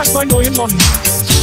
That's my going on.